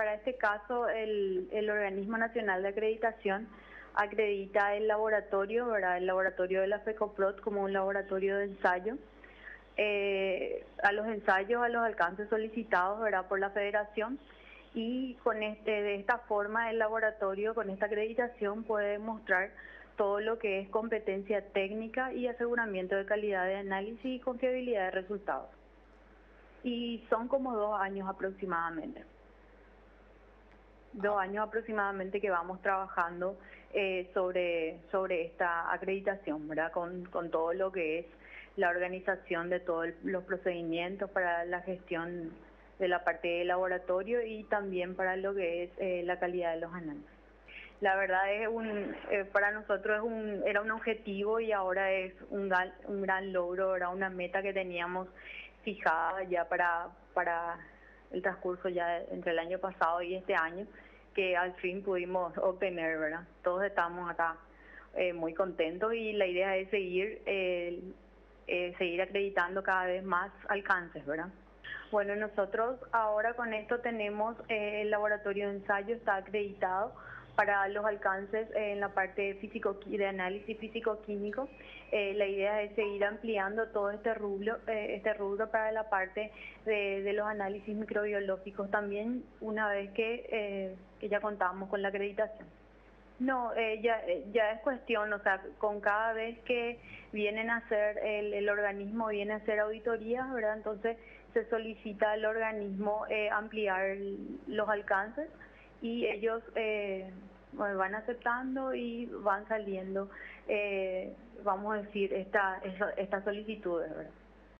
para este caso el, Organismo Nacional de Acreditación acredita el laboratorio, el laboratorio de la FECOPROT como un laboratorio de ensayo. Eh, a los ensayos, a los alcances solicitados por la federación y con este, de esta forma el laboratorio con esta acreditación puede mostrar todo lo que es competencia técnica y aseguramiento de calidad de análisis y confiabilidad de resultados. Y son como dos años aproximadamente. Dos años aproximadamente que vamos trabajando eh, sobre, sobre esta acreditación, ¿verdad? Con, con todo lo que es la organización de todos los procedimientos para la gestión de la parte de laboratorio y también para lo que es eh, la calidad de los análisis. La verdad es un, eh, para nosotros es un, era un objetivo y ahora es un, un gran logro, era una meta que teníamos fijada ya para, para el transcurso ya entre el año pasado y este año, que al fin pudimos obtener, ¿verdad? Todos estamos acá eh, muy contentos y la idea es seguir, seguir acreditando cada vez más alcances, ¿verdad? Bueno, nosotros ahora con esto tenemos eh, el laboratorio de ensayo, está acreditado para los alcances en la parte físico de análisis físico-químico. Eh, la idea es seguir ampliando todo este rubro, eh, este rubro para la parte de, los análisis microbiológicos también una vez que, que ya contamos con la acreditación. No, ya, ya es cuestión, o sea, con cada vez que vienen a hacer, el, el organismo viene a hacer auditorías, ¿verdad? Entonces se solicita al organismo eh, ampliar los alcances y ellos eh, van aceptando y van saliendo, eh, vamos a decir, esta, esta solicitudes. ¿verdad?